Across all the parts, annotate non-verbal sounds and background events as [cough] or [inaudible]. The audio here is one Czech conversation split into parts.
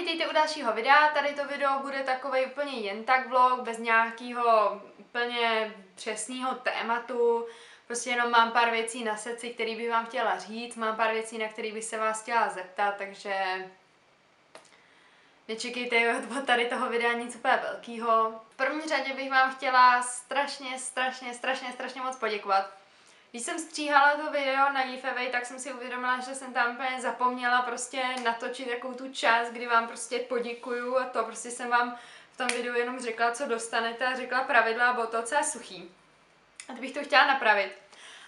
vítejte u dalšího videa. Tady to video bude takový úplně jen tak vlog, bez nějakého úplně přesného tématu. Prostě jenom mám pár věcí na srdci, které bych vám chtěla říct, mám pár věcí, na které bych se vás chtěla zeptat, takže nečekejte od tady toho videa nic úplně velkého. V první řadě bych vám chtěla strašně, strašně, strašně, strašně moc poděkovat když jsem stříhala to video na Giveaway, tak jsem si uvědomila, že jsem tam úplně zapomněla prostě natočit takovou tu část, kdy vám prostě poděkuju a to prostě jsem vám v tom videu jenom řekla, co dostanete a řekla pravidla a bylo to docela suchý. A teď bych to chtěla napravit.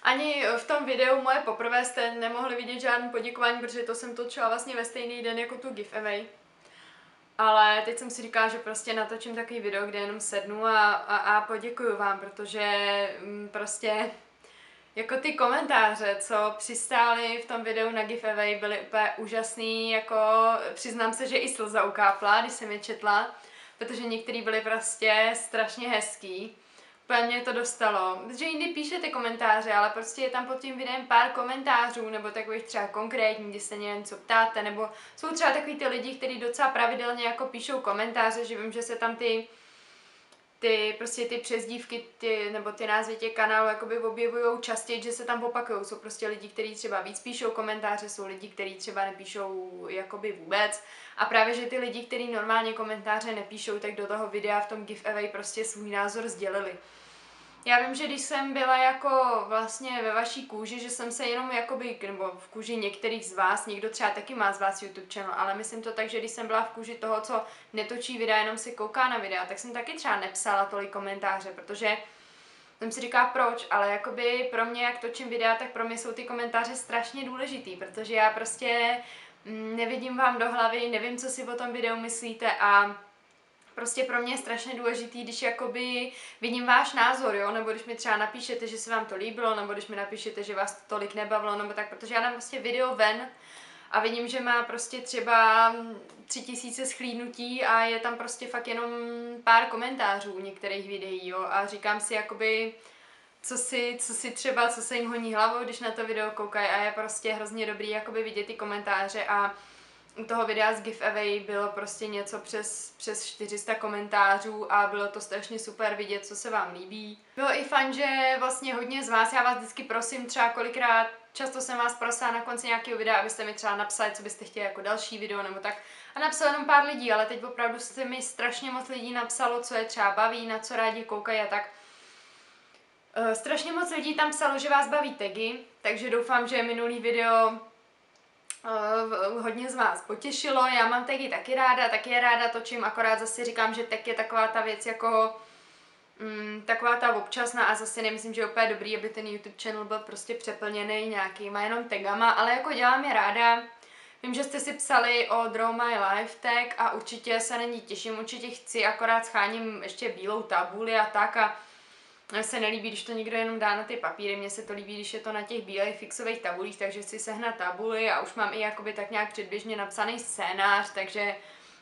Ani v tom videu moje poprvé jste nemohli vidět žádný poděkování, protože to jsem točila vlastně ve stejný den jako tu giveaway. Ale teď jsem si říkala, že prostě natočím takový video, kde jenom sednu a, a, a poděkuju vám, protože mm, prostě jako ty komentáře, co přistály v tom videu na giveaway, byly úplně úžasný, jako přiznám se, že i slza ukápla, když jsem je četla, protože některý byly prostě strašně hezký. Úplně mě to dostalo. Protože jindy píšete komentáře, ale prostě je tam pod tím videem pár komentářů, nebo takových třeba konkrétní, kdy se něco ptáte, nebo jsou třeba takový ty lidi, kteří docela pravidelně jako píšou komentáře, že vím, že se tam ty ty prostě ty přezdívky, ty, nebo ty názvy těch kanálů jakoby objevují častěji, že se tam opakují. Jsou prostě lidi, kteří třeba víc píšou komentáře, jsou lidi, kteří třeba nepíšou jakoby vůbec. A právě, že ty lidi, kteří normálně komentáře nepíšou, tak do toho videa v tom giveaway prostě svůj názor sdělili. Já vím, že když jsem byla jako vlastně ve vaší kůži, že jsem se jenom jakoby, nebo v kůži některých z vás, někdo třeba taky má z vás YouTube channel, ale myslím to tak, že když jsem byla v kůži toho, co netočí videa, jenom si kouká na videa, tak jsem taky třeba nepsala tolik komentáře, protože jsem si říká proč, ale jakoby pro mě, jak točím videa, tak pro mě jsou ty komentáře strašně důležitý, protože já prostě mm, nevidím vám do hlavy, nevím, co si o tom videu myslíte a prostě pro mě je strašně důležitý, když jakoby vidím váš názor, jo, nebo když mi třeba napíšete, že se vám to líbilo, nebo když mi napíšete, že vás to tolik nebavilo, nebo tak, protože já dám prostě video ven a vidím, že má prostě třeba tři tisíce schlídnutí a je tam prostě fakt jenom pár komentářů některých videí, jo, a říkám si jakoby, co si, co si třeba, co se jim honí hlavou, když na to video koukají. A je prostě hrozně dobrý jakoby vidět ty komentáře a u toho videa z giveaway bylo prostě něco přes, přes 400 komentářů a bylo to strašně super vidět, co se vám líbí. Bylo i fajn, že vlastně hodně z vás, já vás vždycky prosím třeba kolikrát, často jsem vás prosila na konci nějakého videa, abyste mi třeba napsali, co byste chtěli jako další video nebo tak. A napsalo jenom pár lidí, ale teď opravdu jste mi strašně moc lidí napsalo, co je třeba baví, na co rádi koukají a tak. Uh, strašně moc lidí tam psalo, že vás baví tagy, takže doufám, že minulý video Uh, hodně z vás potěšilo, já mám taky taky ráda, taky je ráda točím, akorát zase říkám, že tak je taková ta věc jako mm, taková ta občasná a zase nemyslím, že je úplně dobrý, aby ten YouTube channel byl prostě přeplněný nějakýma jenom tagama, ale jako dělám je ráda. Vím, že jste si psali o Draw My Life tag a určitě se na ní těším, určitě chci, akorát scháním ještě bílou tabuli a tak a mně se nelíbí, když to někdo jenom dá na ty papíry, mně se to líbí, když je to na těch bílých fixových tabulích, takže si sehnat tabuly a už mám i jakoby tak nějak předběžně napsaný scénář, takže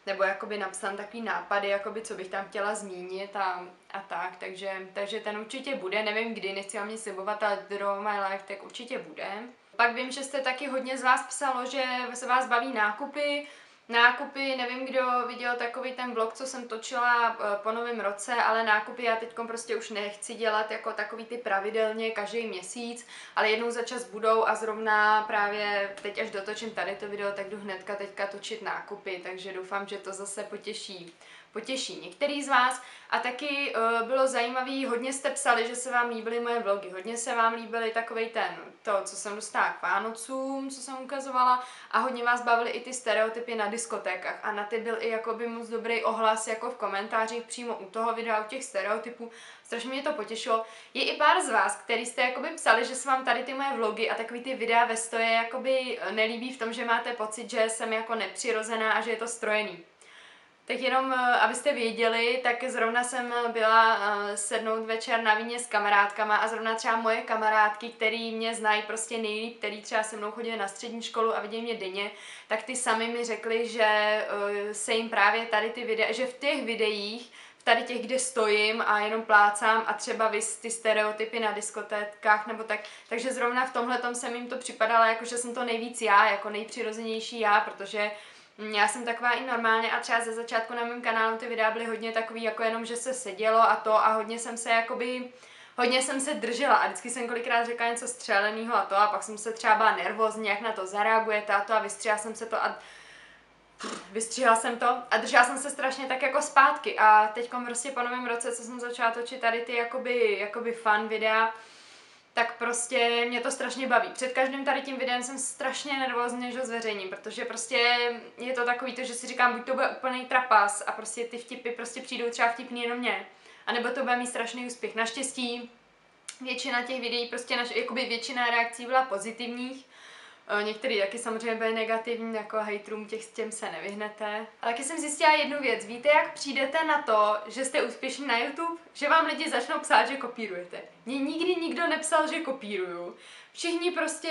nebo jakoby napsán takový nápady, jakoby co bych tam chtěla zmínit a, a tak, takže, takže ten určitě bude, nevím kdy, nechci vám nic slibovat, ale Draw My Life tak určitě bude. Pak vím, že jste taky hodně z vás psalo, že se vás baví nákupy, Nákupy, nevím, kdo viděl takový ten vlog, co jsem točila eh, po novém roce, ale nákupy já teď prostě už nechci dělat jako takový ty pravidelně každý měsíc, ale jednou za čas budou a zrovna právě teď, až dotočím tady to video, tak jdu hnedka teďka točit nákupy, takže doufám, že to zase potěší potěší některý z vás. A taky uh, bylo zajímavý, hodně jste psali, že se vám líbily moje vlogy, hodně se vám líbily takovej ten, to, co jsem dostala k Vánocům, co jsem ukazovala a hodně vás bavily i ty stereotypy na diskotékách a na ty byl i jakoby moc dobrý ohlas jako v komentářích přímo u toho videa, u těch stereotypů, strašně mě to potěšilo. Je i pár z vás, který jste jakoby psali, že se vám tady ty moje vlogy a takový ty videa ve stoje jakoby nelíbí v tom, že máte pocit, že jsem jako nepřirozená a že je to strojený. Tak jenom, eh, abyste věděli, tak zrovna jsem byla eh, sednout večer na víně s kamarádkama a zrovna třeba moje kamarádky, který mě znají prostě nejlíp, který třeba se mnou chodí na střední školu a vidí mě denně, tak ty sami mi řekli, že eh, se jim právě tady ty videa, že v těch videích v tady těch, kde stojím a jenom plácám a třeba vy ty stereotypy na diskotékách nebo tak, takže zrovna v tomhle jsem jim to připadalo jako, že jsem to nejvíc já, jako nejpřirozenější já, protože Já jsem taková i normálně a třeba ze začátku na mém kanálu ty videa byly hodně takový, jako jenom, že se sedělo a to a hodně jsem se jakoby hodně jsem se držela a vždycky jsem kolikrát řekla něco střeleného a to a pak jsem se třeba byla nervózní, jak na to zareagujete a to a vystřihla jsem se to a vystřihla jsem to a držela jsem se strašně tak jako zpátky. A teď prostě po novém roce, co jsem začala točit tady ty jakoby, jakoby fun videa, tak prostě mě to strašně baví. Před každým tady tím videem jsem strašně nervózní, že zveřejním, protože prostě je to takový to, že si říkám, buď to bude úplný trapas a prostě ty vtipy prostě přijdou třeba vtipný jenom mě, anebo to bude mít strašný úspěch. Naštěstí většina těch videí, prostě naš, jakoby většina reakcí byla pozitivních, Některý taky samozřejmě byly negativní, jako hejtrům těch s těm se nevyhnete. A taky jsem zjistila jednu věc. Víte, jak přijdete na to, že jste úspěšní na YouTube? Že vám lidi začnou psát, že kopírujete. Mně nikdy nikdo nepsal, že kopíruju. Všichni prostě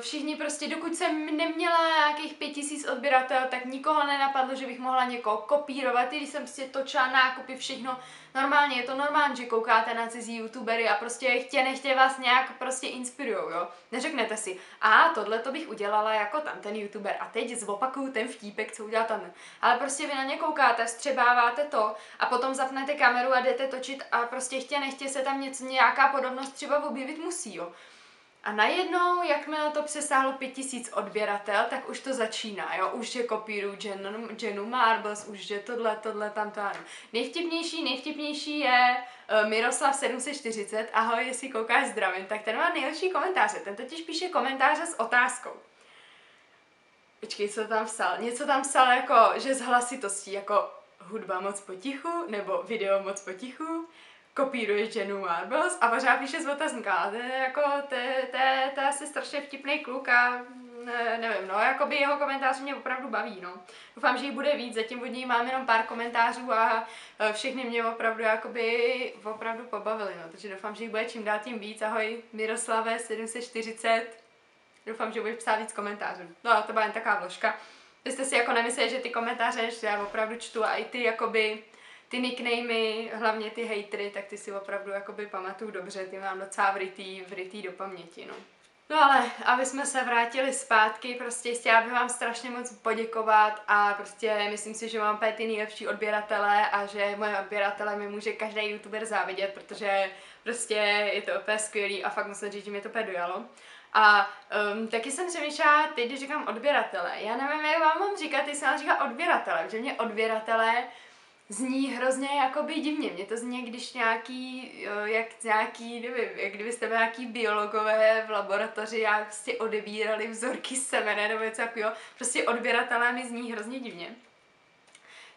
všichni prostě, dokud jsem neměla nějakých pět tisíc odběratel, tak nikoho nenapadlo, že bych mohla někoho kopírovat, i když jsem prostě točila nákupy, všechno. Normálně, je to normální, že koukáte na cizí youtubery a prostě chtě nechtě vás nějak prostě inspirujou, jo. Neřeknete si, a tohle to bych udělala jako tam ten youtuber a teď zopakuju ten vtípek, co udělal tam. Ale prostě vy na ně koukáte, střebáváte to a potom zapnete kameru a jdete točit a prostě chtě nechtě se tam něco, nějaká podobnost třeba objevit musí, jo. A najednou, jakmile to přesáhlo 5000 odběratel, tak už to začíná, jo, už je kopíru Jen, Jenu Marbles, už je tohle, tohle, tamto, ano. Nejvtipnější, nejvtipnější je uh, Miroslav 740, ahoj, jestli koukáš zdravím, tak ten má nejlepší komentáře, ten totiž píše komentáře s otázkou. Počkej, co tam psal? Něco tam psal jako, že s hlasitostí, jako hudba moc potichu, nebo video moc potichu, kopíruje Jenu Marbles a pořád píše z otazníka. To je jako, to, to, to je asi strašně vtipný kluk a ne, nevím, no, jako by jeho komentář mě opravdu baví, no. Doufám, že jich bude víc, zatím od něj mám jenom pár komentářů a e, všechny mě opravdu, jakoby, opravdu pobavili, no, takže doufám, že jich bude čím dál tím víc. Ahoj, Miroslave 740, doufám, že budeš psát víc komentářů. No, to byla jen taková vložka. Vy jste si jako nemysleli, že ty komentáře, že já opravdu čtu a i ty, jakoby, ty nicknamey, hlavně ty hejtry, tak ty si opravdu jakoby pamatuju dobře, ty mám docela vrytý, vrytý do paměti, no. No ale, aby jsme se vrátili zpátky, prostě chtěla bych vám strašně moc poděkovat a prostě myslím si, že mám ty nejlepší odběratele a že moje odběratele mi může každý youtuber závidět, protože prostě je to úplně skvělý a fakt musím říct, že mě to úplně dojalo. A um, taky jsem přemýšlela, teď když říkám odběratele, já nevím, jak vám mám říkat, ty jsem říká odběratele, že mě odběratele zní hrozně jakoby divně. Mně to zní, když nějaký, jak nějaký, nevím, jak kdybyste nějaký biologové v laboratoři a prostě odebírali vzorky semene nebo něco takového. Prostě odběratelé mi zní hrozně divně.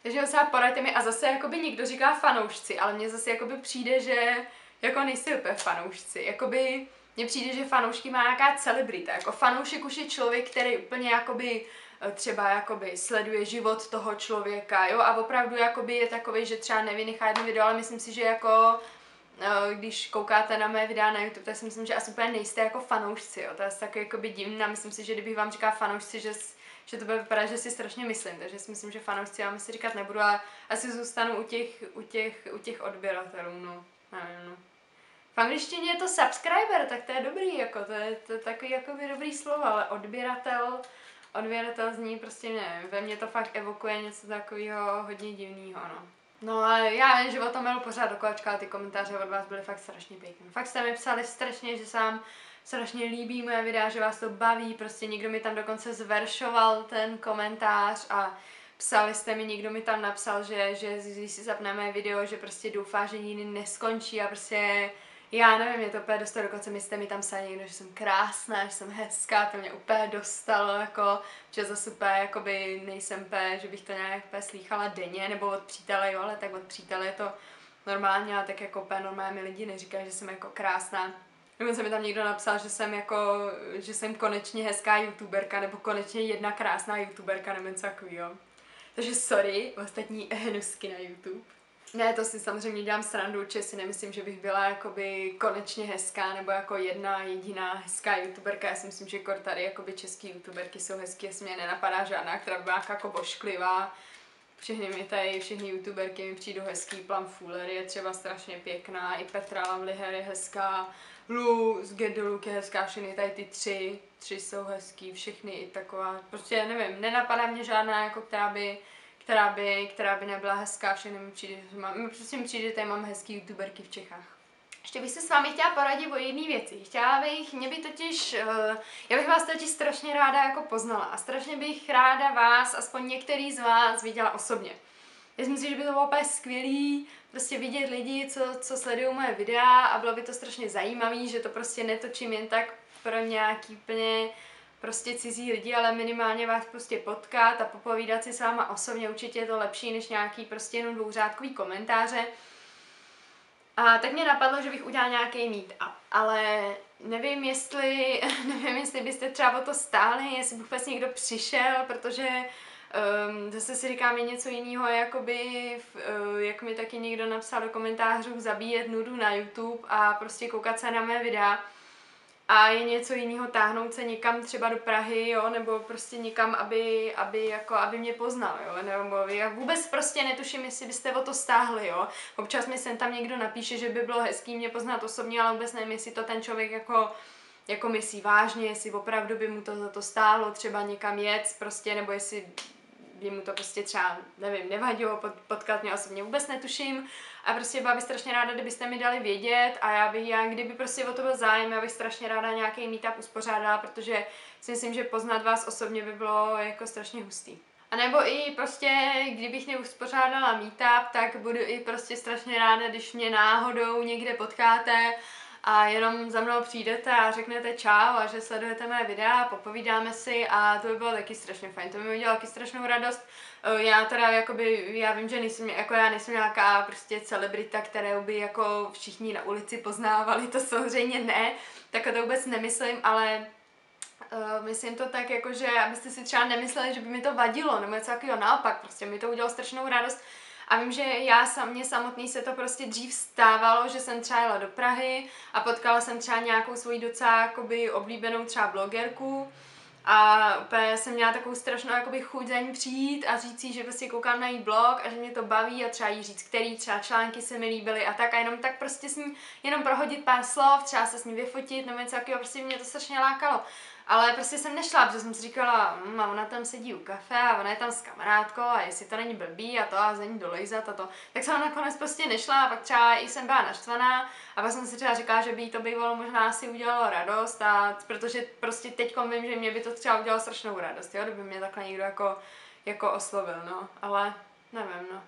Takže se poradte mi a zase jakoby někdo říká fanoušci, ale mně zase jakoby přijde, že jako nejsi úplně fanoušci. Jakoby mně přijde, že fanoušky má nějaká celebrita. Jako fanoušek už je člověk, který úplně jakoby třeba jakoby sleduje život toho člověka, jo, a opravdu jakoby je takový, že třeba nevynechá jedno video, ale myslím si, že jako eh, když koukáte na mé videa na YouTube, tak si myslím, že asi úplně nejste jako fanoušci, jo, to je taky jakoby divné, myslím si, že kdybych vám říkala fanoušci, že, že to bude vypadat, že si strašně myslím, takže si myslím, že fanoušci vám si říkat nebudu, ale asi zůstanu u těch, u těch, u těch odběratelů, no, nevím, no. V angličtině je to subscriber, tak to je dobrý, jako, to je, to je takový jakoby dobrý slovo, ale odběratel, odběratel zní prostě nevím, ve mně to fakt evokuje něco takového hodně divného, no. No a já o tom pořád do kolečka, ale ty komentáře od vás byly fakt strašně pěkné. Fakt jste mi psali strašně, že se vám strašně líbí moje videa, že vás to baví, prostě někdo mi tam dokonce zveršoval ten komentář a psali jste mi, někdo mi tam napsal, že, že když si zapneme video, že prostě doufá, že nikdy neskončí a prostě já nevím, mě to úplně dostalo, dokonce mi jste mi tam psali někdo, že jsem krásná, že jsem hezká, to mě úplně dostalo, jako, že zase úplně, jakoby nejsem úplně, že bych to nějak úplně slýchala denně, nebo od přítele, jo, ale tak od přítele je to normálně, ale tak jako úplně normálně mi lidi neříkají, že jsem jako krásná. Nebo se mi tam někdo napsal, že jsem jako, že jsem konečně hezká youtuberka, nebo konečně jedna krásná youtuberka, nebo něco takového. Takže sorry, ostatní hnusky na YouTube. Ne, to si samozřejmě dělám srandu, určitě si nemyslím, že bych byla jakoby konečně hezká, nebo jako jedna jediná hezká youtuberka. Já si myslím, že kor tady jakoby český youtuberky jsou hezké, jestli mě nenapadá žádná, která by byla jako bošklivá. Všechny mi tady, všechny youtuberky mi přijdou hezký, Plum Fuller je třeba strašně pěkná, i Petra Lamliher je hezká, Lu z Get je hezká, všechny tady ty tři, tři jsou hezký, všechny i taková, prostě nevím, nenapadá mě žádná, jako která by, která by, která by nebyla hezká, všechny mi přijde, že mám, prostě mi přijde, že tady mám hezký youtuberky v Čechách. Ještě bych se s vámi chtěla poradit o jedné věci. Chtěla bych, mě by totiž, uh, já bych vás totiž strašně ráda jako poznala a strašně bych ráda vás, aspoň některý z vás, viděla osobně. Já si myslím, že by to bylo úplně skvělý, prostě vidět lidi, co, co sledují moje videa a bylo by to strašně zajímavé, že to prostě netočím jen tak pro nějaký úplně prostě cizí lidi, ale minimálně vás prostě potkat a popovídat si s váma osobně, určitě je to lepší než nějaký prostě jenom dvouřádkový komentáře. A tak mě napadlo, že bych udělala nějaký meetup, ale nevím, jestli, [laughs] nevím, jestli byste třeba o to stáli, jestli by vůbec někdo přišel, protože um, zase si říkám, je něco jiného, jakoby, uh, jak mi taky někdo napsal do komentářů, zabíjet nudu na YouTube a prostě koukat se na mé videa a je něco jiného táhnout se někam třeba do Prahy, jo, nebo prostě někam, aby, aby, jako, aby mě poznal, jo, nebo já vůbec prostě netuším, jestli byste o to stáhli, jo. Občas mi sem tam někdo napíše, že by bylo hezký mě poznat osobně, ale vůbec nevím, jestli to ten člověk jako jako myslí vážně, jestli opravdu by mu to za to stálo, třeba někam jet, prostě, nebo jestli by mu to prostě třeba, nevím, nevadilo potkat mě osobně, vůbec netuším. A prostě byla bych strašně ráda, kdybyste mi dali vědět a já bych, já, kdyby prostě o to byl zájem, já bych strašně ráda nějaký meetup uspořádala, protože si myslím, že poznat vás osobně by bylo jako strašně hustý. A nebo i prostě, kdybych neuspořádala meetup, tak budu i prostě strašně ráda, když mě náhodou někde potkáte a jenom za mnou přijdete a řeknete čau a že sledujete mé videa, popovídáme si a to by bylo taky strašně fajn, to by mi udělalo taky strašnou radost. Eh, já teda jakoby, já vím, že nejsem, jako já nejsem nějaká prostě celebrita, kterou by jako všichni na ulici poznávali, to samozřejmě ne, tak to vůbec nemyslím, ale Uh, myslím to tak, jako že abyste si třeba nemysleli, že by mi to vadilo, nebo něco takového, naopak, prostě mi to udělalo strašnou radost, a vím, že já mě samotný se to prostě dřív stávalo, že jsem třeba jela do Prahy a potkala jsem třeba nějakou svoji docela jakoby oblíbenou třeba blogerku a úplně jsem měla takovou strašnou jakoby chuť za ní přijít a říct že prostě koukám na její blog a že mě to baví a třeba jí říct, který třeba články se mi líbily a tak a jenom tak prostě s ní jenom prohodit pár slov, třeba se s ní vyfotit nebo něco takového, prostě mě to strašně lákalo. Ale prostě jsem nešla, protože jsem si říkala, hm, a ona tam sedí u kafe a ona je tam s kamarádkou a jestli to není blbý a to a za ní dolejzat a to. Tak jsem nakonec prostě nešla a pak třeba i jsem byla naštvaná a pak jsem si třeba říkala, že by jí to bývalo možná asi udělalo radost a protože prostě teď vím, že mě by to třeba udělalo strašnou radost, jo, kdyby mě takhle někdo jako, jako oslovil, no, ale nevím, no.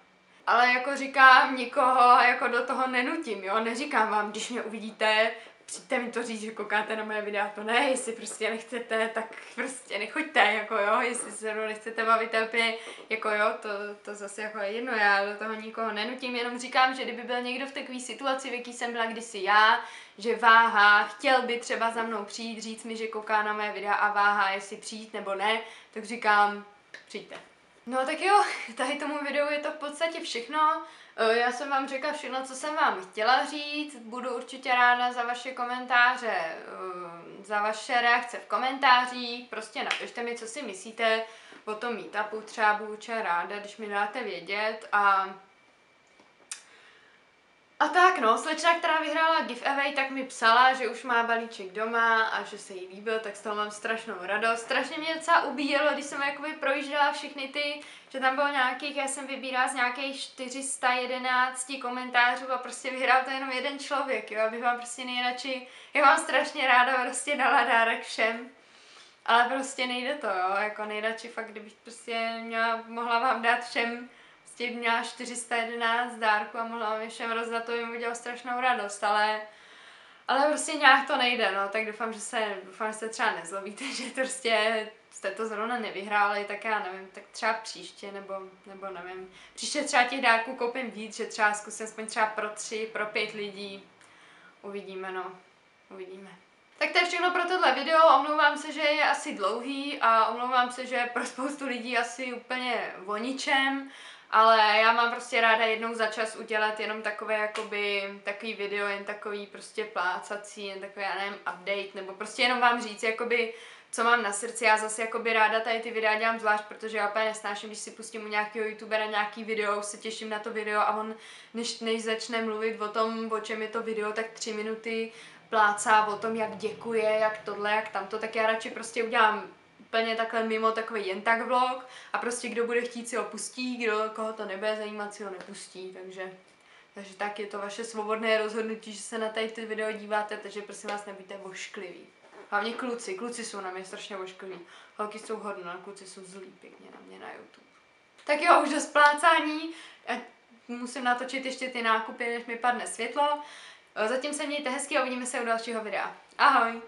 Ale jako říkám, nikoho jako do toho nenutím, jo, neříkám vám, když mě uvidíte přijďte mi to říct, že koukáte na moje videa, to ne, jestli prostě nechcete, tak prostě nechoďte, jako jo, jestli se mnou nechcete bavit úplně, jako jo, to, to zase jako je jedno, já do toho nikoho nenutím, jenom říkám, že kdyby byl někdo v takové situaci, v jaký jsem byla kdysi já, že váha, chtěl by třeba za mnou přijít, říct mi, že kouká na moje videa a váha, jestli přijít nebo ne, tak říkám, přijďte. No tak jo, tady tomu videu je to v podstatě všechno. Eh, já jsem vám řekla všechno, co jsem vám chtěla říct. Budu určitě ráda za vaše komentáře, eh, za vaše reakce v komentářích. Prostě napište mi, co si myslíte o tom meetupu. Třeba budu ráda, když mi dáte vědět. A a tak no, slečna, která vyhrála giveaway, tak mi psala, že už má balíček doma a že se jí líbil, tak z toho mám strašnou radost. Strašně mě docela ubíjelo, když jsem jakoby projížděla všechny ty, že tam bylo nějakých, já jsem vybírala z nějakých 411 komentářů a prostě vyhrál to jenom jeden člověk, jo, abych vám prostě nejradši, já mám strašně ráda prostě dala dárek všem. Ale prostě nejde to, jo, jako nejradši fakt, kdybych prostě měla, mohla vám dát všem prostě měla 411 dárků a mohla mi všem rozdat, to by mi udělalo strašnou radost, ale ale prostě nějak to nejde, no, tak doufám, že se, doufám, že se třeba nezlobíte, [laughs] že prostě jste to zrovna nevyhráli, tak já nevím, tak třeba příště, nebo, nebo nevím. Příště třeba těch dárků koupím víc, že třeba zkusím aspoň třeba pro tři, pro pět lidí. Uvidíme, no. Uvidíme. Tak to je všechno pro tohle video, omlouvám se, že je asi dlouhý a omlouvám se, že pro spoustu lidí asi úplně o ničem, ale já mám prostě ráda jednou za čas udělat jenom takové jakoby, takový video, jen takový prostě plácací, jen takový, já nevím, update, nebo prostě jenom vám říct, jakoby, co mám na srdci. Já zase jakoby ráda tady ty videa dělám zvlášť, protože já úplně nesnáším, když si pustím u nějakého youtubera nějaký video, se těším na to video a on, než, než začne mluvit o tom, o čem je to video, tak tři minuty plácá o tom, jak děkuje, jak tohle, jak tamto, tak já radši prostě udělám úplně takhle mimo takový jen tak vlog a prostě kdo bude chtít si ho pustí, kdo koho to nebude zajímat si ho nepustí, takže takže tak je to vaše svobodné rozhodnutí, že se na tady ty video díváte, takže prosím vás nebuďte voškliví. Hlavně kluci, kluci jsou na mě strašně voškliví. Holky jsou hodné, a kluci jsou zlí pěkně na mě na YouTube. Tak jo, už do splácání. Musím natočit ještě ty nákupy, než mi padne světlo. Zatím se mějte hezky a uvidíme se u dalšího videa. Ahoj!